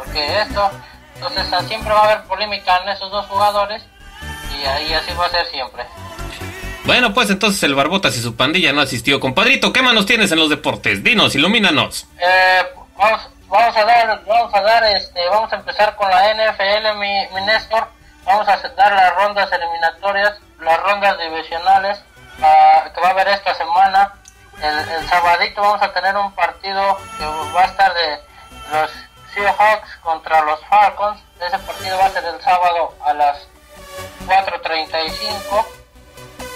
porque esto, entonces siempre va a haber polémica en esos dos jugadores y ahí así va a ser siempre. Bueno, pues entonces el Barbotas y su pandilla no asistió. Compadrito, ¿qué manos tienes en los deportes? Dinos, ilumínanos. Eh, vamos, vamos a dar, vamos a dar, este, vamos a empezar con la NFL, mi, mi Néstor. Vamos a dar las rondas eliminatorias, las rondas divisionales que va a haber esta semana. El, el sabadito vamos a tener un partido que va a estar de los Seahawks contra los Falcons. Ese partido va a ser el sábado a las 4.35.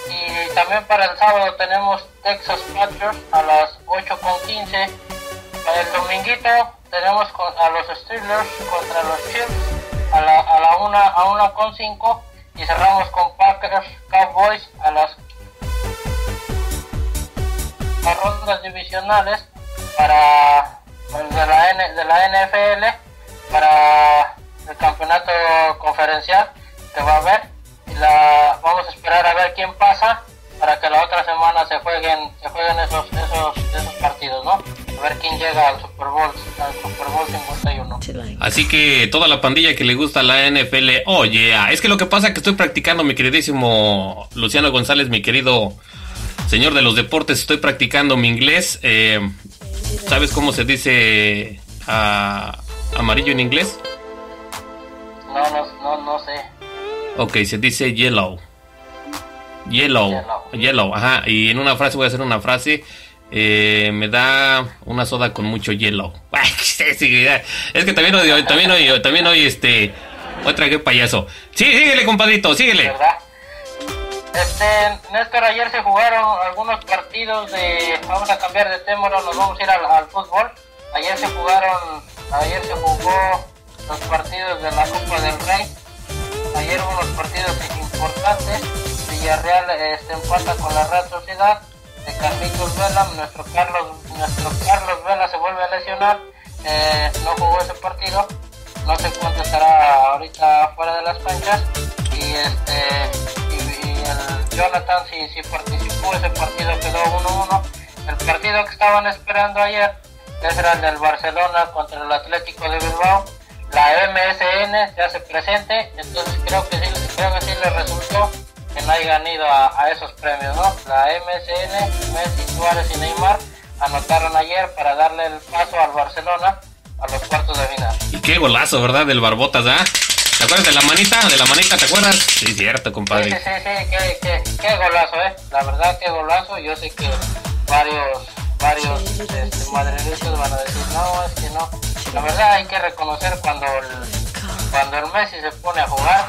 Y también para el sábado tenemos Texas Patriots a las 8.15. Para el dominguito tenemos a los Steelers contra los Chiefs a la, a la 1 a 1.5 y cerramos con Packers Cowboys a las, las rondas divisionales para de la, N, de la NFL para el campeonato conferencial que va a haber y la vamos a esperar a ver quién pasa para que la otra semana se jueguen se jueguen esos esos, esos partidos, ¿no? A ver quién llega al Super Bowl al Super Bowl 51. Así que toda la pandilla que le gusta la NFL, oye, oh es que lo que pasa es que estoy practicando mi queridísimo Luciano González, mi querido señor de los deportes, estoy practicando mi inglés. Eh, ¿Sabes cómo se dice amarillo en inglés? No, no, no, no sé. Ok, se dice yellow. Yellow. Yellow, ajá. Y en una frase voy a hacer una frase. Eh, me da una soda con mucho hielo. es que también hoy, también hoy, también hoy, este, otra que payaso. Sí, síguele, compadrito, síguele. Este, Néstor, ayer se jugaron algunos partidos de, vamos a cambiar de tema, nos vamos a ir al, fútbol. Ayer se jugaron, ayer se jugó los partidos de la Copa del Rey. Ayer hubo unos partidos importantes. Villarreal este, empata con la Real Sociedad de Carlitos Vela. Nuestro Carlos, nuestro Carlos Vela se vuelve a lesionar. Eh, no jugó ese partido. No sé cuánto estará ahorita fuera de las canchas. Y este Jonathan si, si participó, ese partido quedó 1-1. El partido que estaban esperando ayer, era el del Barcelona contra el Atlético de Bilbao, la MSN se hace presente, entonces creo que sí, creo que sí le resultó que no hayan ido a, esos premios, ¿no? La MSN, Messi, Suárez y Neymar anotaron ayer para darle el paso al Barcelona a los cuartos de final. Y qué golazo, ¿verdad? Del Barbotas, ¿ah? ¿Te acuerdas de la manita? ¿De la manita, te acuerdas? Sí, cierto, compadre. Sí, sí, sí, qué, qué, qué golazo, ¿eh? La verdad, qué golazo. Yo sé que varios, varios este, madridistas van a decir, no, es que no. La verdad, hay que reconocer cuando el, cuando el Messi se pone a jugar.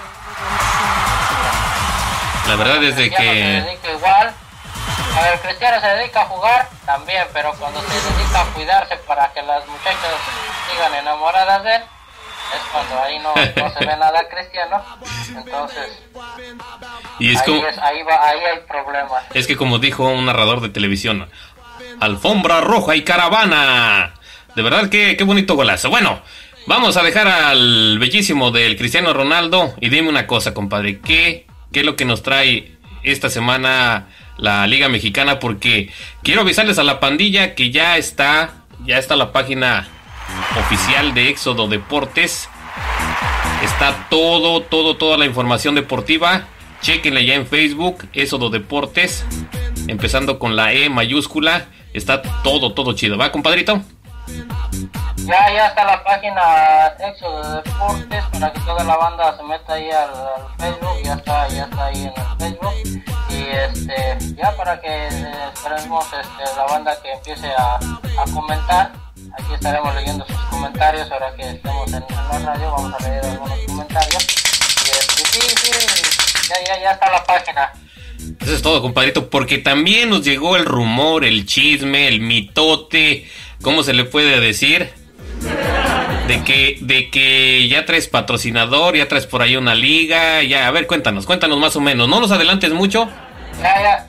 La verdad es de que... Se dedica igual. A ver, Cristiano se dedica a jugar también, pero cuando se dedica a cuidarse para que las muchachas sigan enamoradas de él, es cuando ahí no, se ve nada cristiano, entonces y es ahí, ahí, va, ahí hay problemas. Es que como dijo un narrador de televisión, alfombra roja y caravana. De verdad que qué bonito golazo. Bueno, vamos a dejar al bellísimo del Cristiano Ronaldo y dime una cosa, compadre, ¿qué, qué es lo que nos trae esta semana la Liga Mexicana? Porque quiero avisarles a la pandilla que ya está, ya está la página oficial de Éxodo Deportes. Está todo, todo, toda la información deportiva. Chequenla ya en Facebook, Éxodo Deportes. Empezando con la E mayúscula. Está todo, todo chido. ¿Va, compadrito? Ya, ya está la página Éxodo Deportes para que toda la banda se meta ahí al, Facebook. Ya está, ya está ahí en el Facebook. Y este, ya para que eh, esperemos este, la banda que empiece a, a comentar Aquí estaremos leyendo sus comentarios ahora que estemos en, la radio. Vamos a leer algunos comentarios. Y sí, sí, ya, ya, ya está la página. Eso es todo, compadrito, porque también nos llegó el rumor, el chisme, el mitote, ¿cómo se le puede decir? De que, de que ya traes patrocinador, ya traes por ahí una liga, ya, a ver, cuéntanos, cuéntanos más o menos, no nos adelantes mucho. Ya, ya,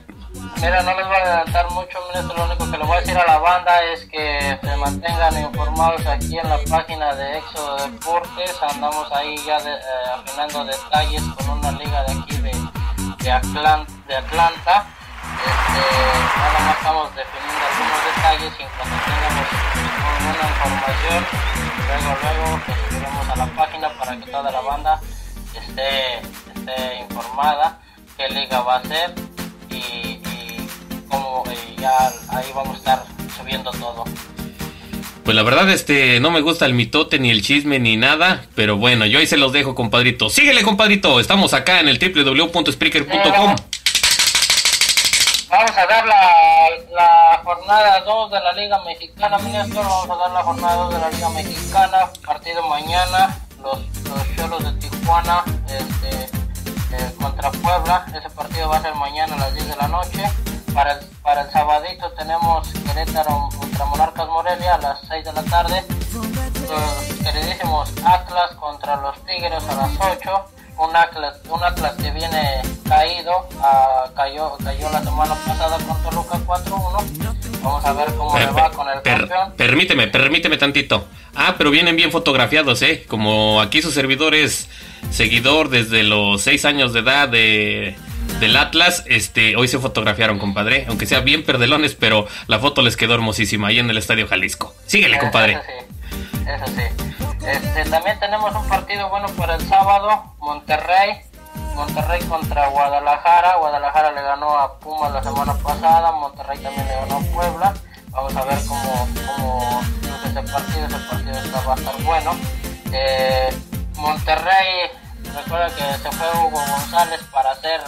Mira, no les voy a adelantar mucho, lo único que le voy a decir a la banda es que se mantengan informados aquí en la página de Éxodo Deportes. Andamos ahí ya de, eh, afinando detalles con una liga de aquí de, de, Atlanta, Este, nada más estamos definiendo algunos detalles y en cuanto tengamos alguna información, luego luego pues, subiremos a la página para que toda la banda esté, esté informada qué liga va a ser cómo y ya ahí vamos a estar subiendo todo. Pues la verdad, este, no me gusta el mitote, ni el chisme, ni nada. Pero bueno, yo ahí se los dejo, compadrito. Síguele, compadrito. Estamos acá en el www.spreaker.com. Vamos a dar la, la jornada 2 de la Liga Mexicana, ministro. Vamos a dar la jornada 2 de la Liga Mexicana. Partido mañana. Los, los Cholos de Tijuana este, eh, contra Puebla. Ese partido va a ser mañana a las 10 de la noche. Para el, para el sabadito tenemos Querétaro contra Monarcas Morelia a las 6 de la tarde. Los queridísimos Atlas contra los Tigres a las 8. Un Atlas, un Atlas que viene caído, cayó, cayó la semana pasada con Toluca 4-1. Vamos a ver cómo Per- le va con el per- campeón. permíteme, permíteme tantito. Ah, pero vienen bien fotografiados, ¿eh? Como aquí su servidor es seguidor desde los 6 años de edad de, del Atlas, este, hoy se fotografiaron, compadre. Aunque sea bien perdelones, pero la foto les quedó hermosísima ahí en el Estadio Jalisco. Síguele, Eso compadre. sí, eso sí. Este, también tenemos un partido bueno para el sábado, Monterrey. Monterrey contra Guadalajara. Guadalajara le ganó a Pumas la semana pasada. Monterrey también le ganó a Puebla. Vamos a ver cómo, cómo es ese partido. Ese partido está, va a estar bueno. Eh, Monterrey, recuerda que se fue Hugo González para ser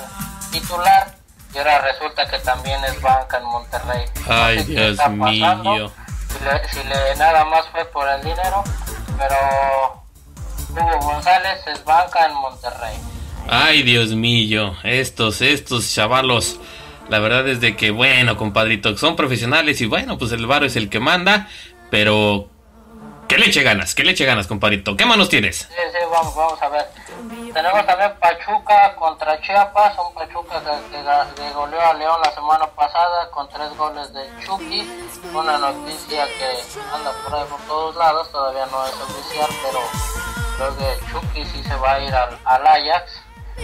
titular. Y ahora resulta que también es banca en Monterrey. No Ay, sé Dios está mío. si le, si le nada más fue por el dinero, pero Hugo González es banca en Monterrey. Ay, Dios mío, estos, estos chavalos, la verdad es de que, bueno, compadrito, son profesionales y bueno, pues el varo es el que manda, pero que le eche ganas, que le ganas, compadrito. ¿Qué manos tienes? Sí, sí, vamos, vamos a ver. Tenemos también Pachuca contra Chiapas, un Pachuca que, goleó a León la semana pasada con tres goles de Chucky. Una noticia que anda por ahí por todos lados, todavía no es oficial, pero creo que Chucky sí se va a ir al, Ajax,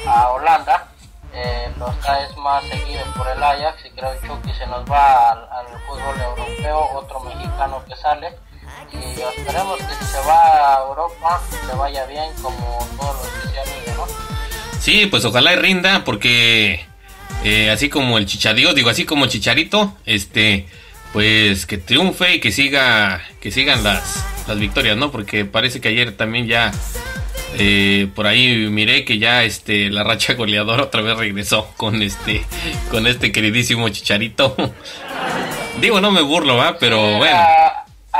a Holanda. Eh, los traes más seguidos por el Ajax y creo que Chucky se nos va al fútbol europeo, otro mexicano que sale. Y esperemos que si se va a Europa le vaya bien como todos los que se han ido, ¿no? Sí, pues ojalá y rinda, porque eh, así como el chichadío, digo, así como el chicharito, este, pues que triunfe y que siga, que sigan las, las victorias, ¿no? Porque parece que ayer también ya eh, por ahí miré que ya este la racha goleadora otra vez regresó con este con este queridísimo chicharito. digo, no me burlo, ¿va? Pero bueno.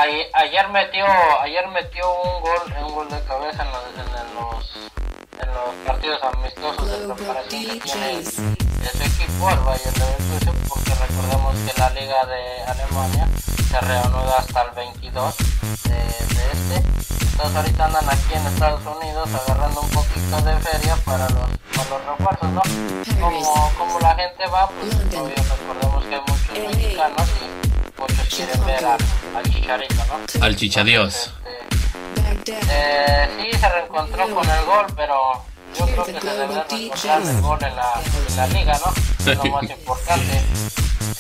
A- ayer metió ayer metió un gol un gol de cabeza en los, en los, en los partidos amistosos de preparación que tiene ese equipo el Bayern Leverkusen porque recordemos que la liga de Alemania se reanuda hasta el 22 de, de este. Entonces ahorita andan aquí en Estados Unidos agarrando un poquito de feria para los, para los refuerzos ¿no? como, como la gente va pues obvio recordemos que hay muchos mexicanos y quieren ver al, al chicharito ¿no? Al chichadios. Eh, sí, se reencontró con el gol, pero yo creo que se debe reencontrar el gol en la, en la liga, ¿no? Es lo más importante.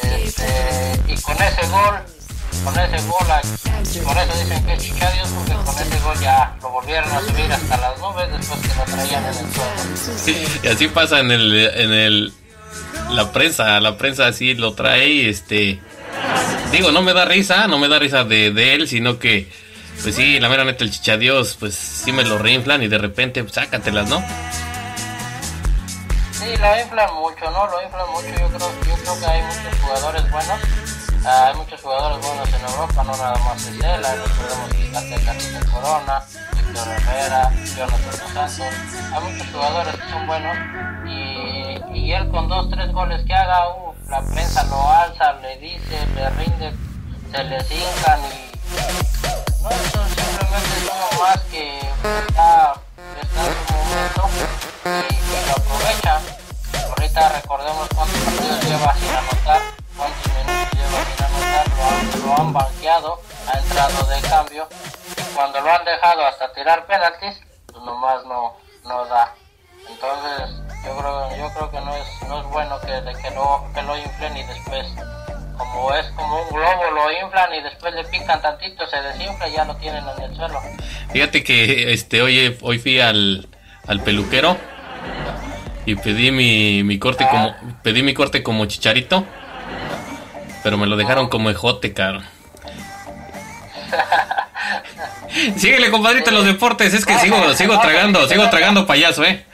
Este, y con ese gol, con ese gol, por eso dicen que es chichadios, porque con ese gol ya lo volvieron a subir hasta las nubes después que lo traían en el suelo. y así pasa en el en el la prensa, la prensa así lo trae este digo, no me da risa, no me da risa de, de él, sino que pues sí, la mera neta el chichadios, pues sí me lo reinflan y de repente pues, sácatelas, ¿no? Sí, lo inflan mucho, ¿no? Lo inflan mucho. Yo creo, yo creo que hay muchos jugadores buenos. Ah, hay muchos jugadores buenos en Europa, no nada más es él. Ahí está Carlito Corona, Víctor Herrera, Jonathan Santos. Hay muchos jugadores que son buenos. Y, y él con dos, tres goles que haga, uh, la prensa lo alza, le dice, le rinde, se les hincan y... No, eso simplemente uno más que está, está en su momento y, y lo aprovecha. Ahorita recordemos cuántos partidos lleva sin anotar, cuántos minutos lleva sin anotar, lo han, lo han banqueado, ha entrado de cambio y cuando lo han dejado hasta tirar penaltis, pues nomás no, no da. Entonces, Yo creo, yo creo que no es, no es bueno que, que, lo, que lo inflen y después, como es como un globo, lo inflan y después le pican tantito, se desinfla y ya lo tienen en el suelo. Fíjate que este hoy, hoy fui al, al peluquero y pedí mi, mi corte como pedí mi corte como chicharito pero me lo dejaron como ejote caro síguele compadrito en los deportes es que sigo sigo tragando sigo tragando payaso eh.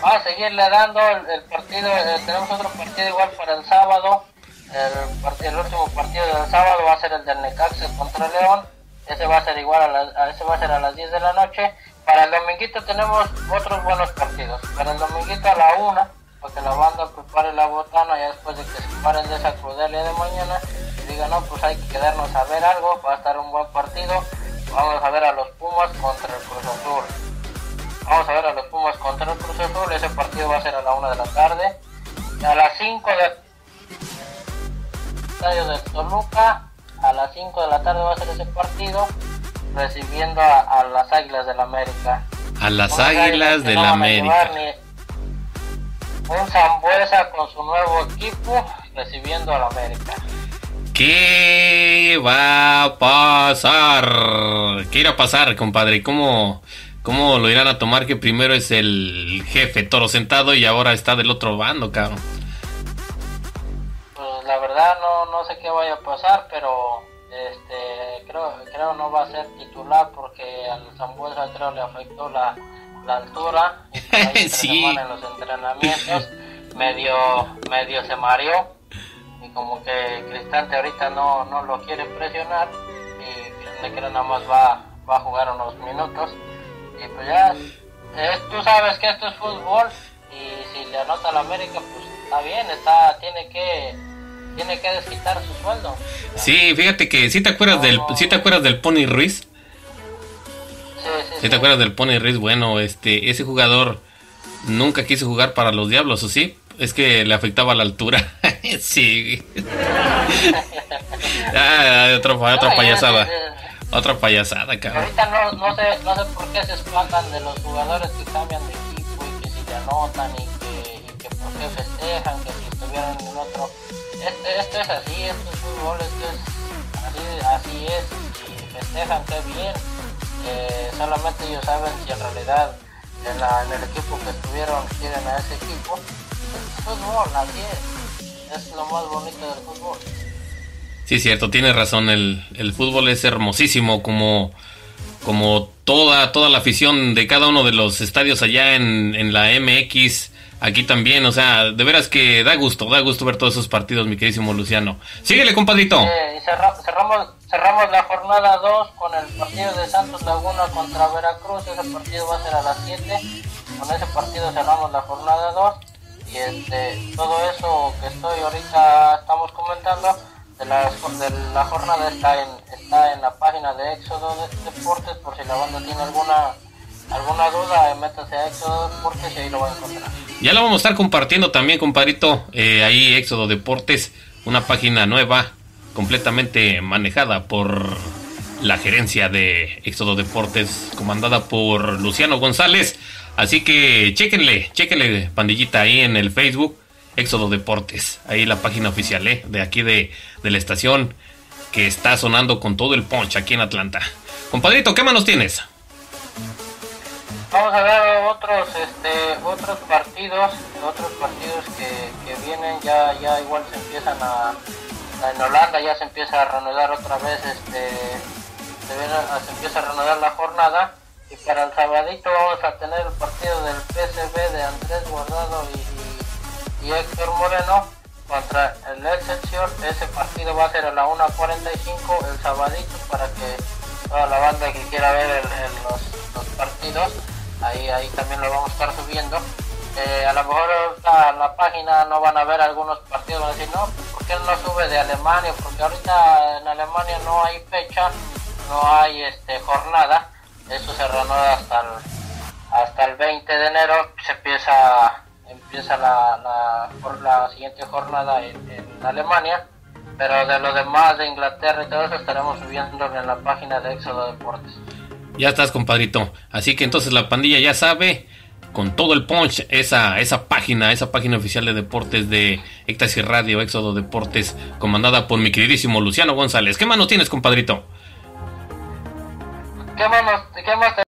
Vamos a seguirle dando el, partido eh, tenemos otro partido igual para el sábado el, el, último partido del sábado va a ser el del Necaxa contra León ese va a ser igual a, ese va a ser a las 10 de la noche para el dominguito tenemos otros buenos partidos. Para el dominguito a la una, para que la banda prepare la botana ya después de que se paren de esa crudelia de mañana y digan, no, pues hay que quedarnos a ver algo, va a estar un buen partido. Vamos a ver a los Pumas contra el Cruz Azul. Vamos a ver a los Pumas contra el Cruz Azul. Ese partido va a ser a la una de la tarde. A las 5 de estadio de Toluca, a las 5 de la tarde va a ser ese partido recibiendo a, las Águilas del la América. A las Águilas del la América. Un Zambuesa con su nuevo equipo recibiendo a la América. ¿Qué va a pasar? ¿Qué irá a pasar, compadre? ¿Cómo, ¿Cómo lo irán a tomar que primero es el jefe toro sentado y ahora está del otro bando, cabrón? Vaya a pasar, pero este creo creo no va a ser titular porque al Zambuesa creo le afectó la, la altura y sí. en los entrenamientos medio medio se mareó y como que Cristante ahorita no, no lo quiere presionar y creo que nada más va, va a jugar unos minutos y pues ya tú sabes que esto es fútbol y si le anota la América pues está bien está tiene que tiene que desquitar su sueldo. Sí, fíjate que si te acuerdas del si te acuerdas del Pony Ruiz. Sí, sí, ¿Sí te acuerdas del Pony Ruiz? Bueno, este ese jugador nunca quiso jugar para los Diablos, ¿o sí? Es que le afectaba la altura. sí. ah, otra, otra payasada. Otra payasada, cabrón. Ahorita no, no, sé, no sé por qué se espantan de los jugadores que cambian de equipo y que si le anotan y que, y que por qué festejan, que si estuvieran en otro este, esto es así, esto es fútbol, esto es así, así es, y festejan qué bien, eh, solamente ellos saben si en realidad en, la, en, el equipo que estuvieron quieren a ese equipo, es fútbol, así es, es lo más bonito del fútbol. Sí, cierto, tienes razón, el, el fútbol es hermosísimo como como toda, toda la afición de cada uno de los estadios allá en, en la MX aquí también, o sea, de veras que da gusto, da gusto ver todos esos partidos, mi queridísimo Luciano. Síguele, compadrito. Eh, cerramos, cerramos la jornada 2 con el partido de Santos Laguna contra Veracruz, ese partido va a ser a las 7, con ese partido cerramos la jornada 2 y este, todo eso que estoy ahorita estamos comentando de la, de la jornada está en, está en la página de Éxodo Deportes por si la banda tiene alguna alguna duda, métase a Éxodo Deportes y ahí lo van a encontrar. Ya lo vamos a estar compartiendo también, compadrito. Eh, ahí Éxodo Deportes, una página nueva, completamente manejada por la gerencia de Éxodo Deportes, comandada por Luciano González. Así que chequenle, chequenle, pandillita, ahí en el Facebook, Éxodo Deportes. Ahí la página oficial, ¿eh? De aquí de, de la estación que está sonando con todo el punch aquí en Atlanta. Compadrito, ¿qué manos tienes? Vamos a ver otros este otros partidos, otros partidos que, vienen ya ya igual se empiezan a, en Holanda ya se empieza a reanudar otra vez este se, empieza a reanudar la jornada y para el sabadito vamos a tener el partido del PSV de Andrés Guardado y, y, Héctor Moreno contra el Excelsior. Ese partido va a ser a la 1.45 el sabadito para que toda la banda que quiera ver los partidos ahí, ahí también lo vamos a estar subiendo. Eh, a lo mejor la, la, página no van a ver algunos partidos, van a decir, no, ¿por qué no sube de Alemania? Porque ahorita en Alemania no hay fecha, no hay este jornada, eso se reanuda hasta el, hasta el 20 de enero, se empieza empieza la, la, la siguiente jornada en, en Alemania, pero de lo demás de Inglaterra y todo eso estaremos subiendo en la página de Éxodo Deportes. Ya estás, compadrito. Así que entonces la pandilla ya sabe. con todo el punch esa, esa página, esa página oficial de deportes de Éxtasis Radio, Éxodo Deportes, comandada por mi queridísimo Luciano González. ¿Qué mano tienes, compadrito? ¿Qué más, qué más